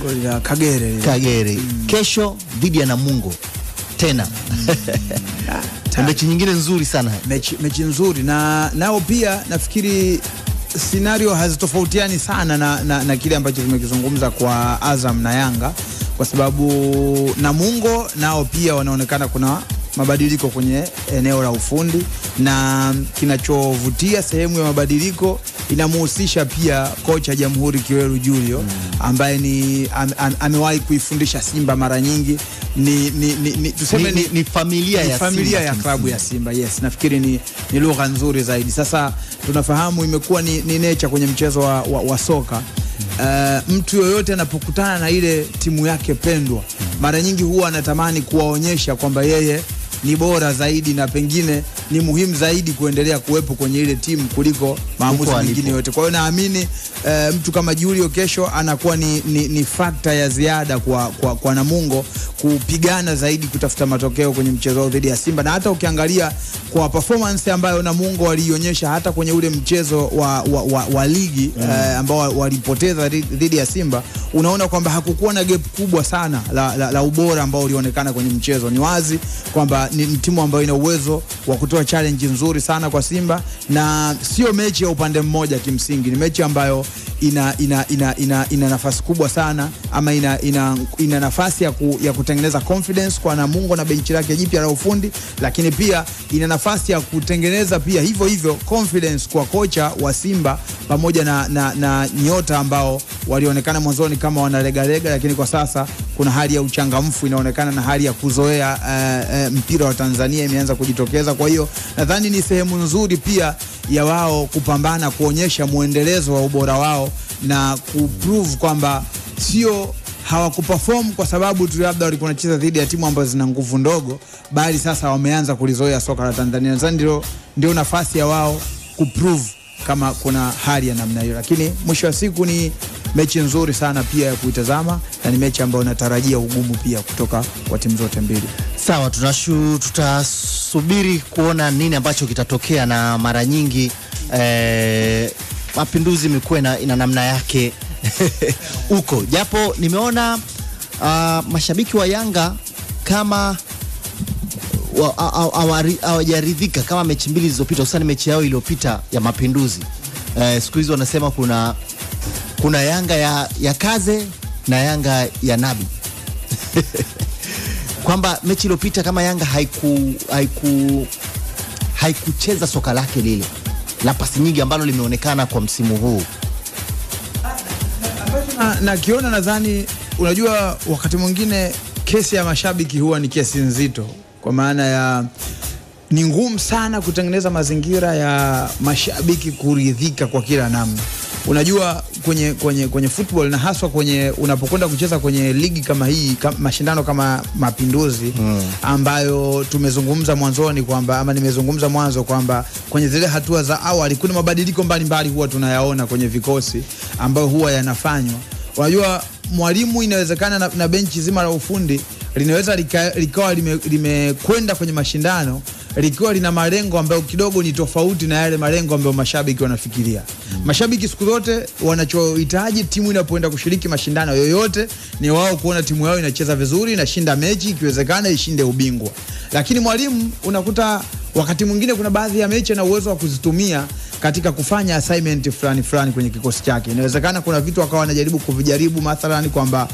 Goli la Kagere. Mm. Kagere kesho dhidi ya Namungo. Tena. Mm. mechi nyingine nzuri sana. Mechi, mechi nzuri. Na nao pia nafikiri scenario hazitofautiani sana na, na, na kile ambacho tumekizungumza kwa Azam na Yanga. Kwa sababu Namungo nao pia wanaonekana kuna mabadiliko kwenye eneo la ufundi na kinachovutia sehemu ya mabadiliko inamuhusisha pia kocha Jamhuri Kiweru Julio ambaye ni am, am, amewahi kuifundisha Simba mara nyingi. Ni, ni, ni, ni, tuseme ni, ni, ni familia ni ya familia Simba ya klabu ya Simba. Yes, nafikiri ni, ni lugha nzuri zaidi. Sasa tunafahamu imekuwa ni, ni necha kwenye mchezo wa, wa, wa soka. Uh, mtu yoyote anapokutana na ile timu yake pendwa, mara nyingi huwa anatamani kuwaonyesha kwamba yeye ni bora zaidi na pengine ni muhimu zaidi kuendelea kuwepo kwenye ile timu kuliko maamuzi mengine yote. Kwa hiyo naamini e, mtu kama Julio kesho anakuwa ni, ni, ni fakta ya ziada kwa, kwa, kwa Namungo kupigana zaidi kutafuta matokeo kwenye mchezo wao dhidi ya Simba, na hata ukiangalia kwa performance ambayo Namungo waliionyesha hata kwenye ule mchezo wa, wa, wa, wa ligi mm. e, ambao walipoteza dhidi- ya Simba, unaona kwamba hakukuwa na gap kubwa sana la, la, la ubora ambao ulionekana kwenye mchezo. Ni wazi kwamba ni timu ambayo ina uwezo wa kutoa challenge nzuri sana kwa Simba, na sio mechi ya upande mmoja. Kimsingi ni mechi ambayo ina, ina, ina, ina, ina nafasi kubwa sana ama ina, ina, ina nafasi ya, ku, ya kutengeneza confidence kwa Namungo na benchi lake jipya la ufundi, lakini pia ina nafasi ya kutengeneza pia hivyo hivyo confidence kwa kocha wa Simba pamoja na, na, na nyota ambao walionekana mwanzoni kama wanalegalega, lakini kwa sasa kuna hali ya uchangamfu inaonekana na hali ya kuzoea uh, uh, mpira wa Tanzania imeanza kujitokeza. Kwa hiyo nadhani ni sehemu nzuri pia ya wao kupambana kuonyesha mwendelezo wa ubora wao na kuprove kwamba sio hawakuperform kwa sababu tu labda walikuwa wanacheza dhidi ya timu ambazo zina nguvu ndogo, bali sasa wameanza kulizoea soka la Tanzania. Nadhani ndio, ndio nafasi ya wao kuprove kama kuna hali ya namna hiyo, lakini mwisho wa siku ni mechi nzuri sana pia ya kuitazama na ni mechi ambayo natarajia ugumu pia kutoka kwa timu zote mbili. Sawa, tunashu, tutasubiri kuona nini ambacho kitatokea, na mara nyingi eh, mapinduzi imekuwa ina, namna yake huko, japo nimeona uh, mashabiki wa Yanga kama hawajaridhika kama mechi mbili zilizopita, hususani mechi yao iliyopita ya Mapinduzi. Eh, siku hizi wanasema kuna kuna Yanga ya, ya Kaze na Yanga ya Nabi kwamba mechi iliyopita kama Yanga haiku, haiku, haikucheza soka lake lile la pasi nyingi ambalo limeonekana kwa msimu huu. na, na nadhani unajua wakati mwingine kesi ya mashabiki huwa ni kesi nzito kwa maana ya ni ngumu sana kutengeneza mazingira ya mashabiki kuridhika kwa kila namna unajua kwenye, kwenye, kwenye football na haswa kwenye unapokwenda kucheza kwenye ligi kama hii kam, mashindano kama mapinduzi mm. ambayo tumezungumza mwanzoni kwamba ama nimezungumza mwanzo kwamba kwenye zile hatua za awali kuna mabadiliko mbalimbali huwa tunayaona kwenye vikosi ambayo huwa yanafanywa unajua mwalimu inawezekana na, na benchi zima la ufundi linaweza likawa limekwenda lime limekwenda kwenye mashindano likiwa lina malengo ambayo kidogo ni tofauti na yale malengo ambayo mashabiki wanafikiria. Mm. Mashabiki siku zote wanachohitaji timu inapoenda kushiriki mashindano yoyote ni wao kuona timu yao inacheza vizuri, inashinda mechi, ikiwezekana ishinde ubingwa. Lakini mwalimu unakuta wakati mwingine kuna baadhi ya mechi ana uwezo wa kuzitumia katika kufanya assignment fulani fulani kwenye kikosi chake. Inawezekana kuna vitu akawa anajaribu kuvijaribu, mathalan kwamba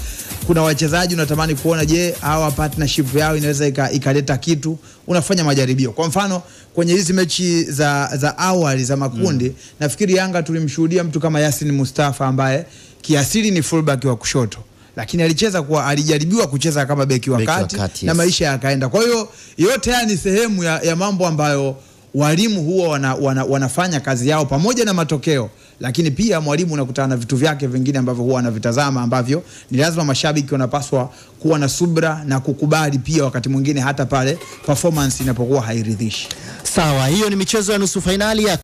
kuna wachezaji unatamani kuona, je, hawa partnership yao inaweza ikaleta ika- kitu, unafanya majaribio. Kwa mfano kwenye hizi mechi za, za awali za makundi mm. nafikiri Yanga tulimshuhudia mtu kama Yasin Mustafa ambaye kiasili ni fullback wa kushoto lakini alicheza kwa alijaribiwa kucheza kama beki wa kati, na maisha yakaenda. Kwa hiyo yote haya ni sehemu ya, ya mambo ambayo walimu huwa wana, wana, wanafanya kazi yao pamoja na matokeo, lakini pia mwalimu unakutana na vitu vyake vingine ambavyo huwa anavitazama ambavyo ni lazima mashabiki wanapaswa kuwa na subra na kukubali pia, wakati mwingine hata pale performance inapokuwa hairidhishi. Sawa, hiyo ni michezo ya nusu fainali ya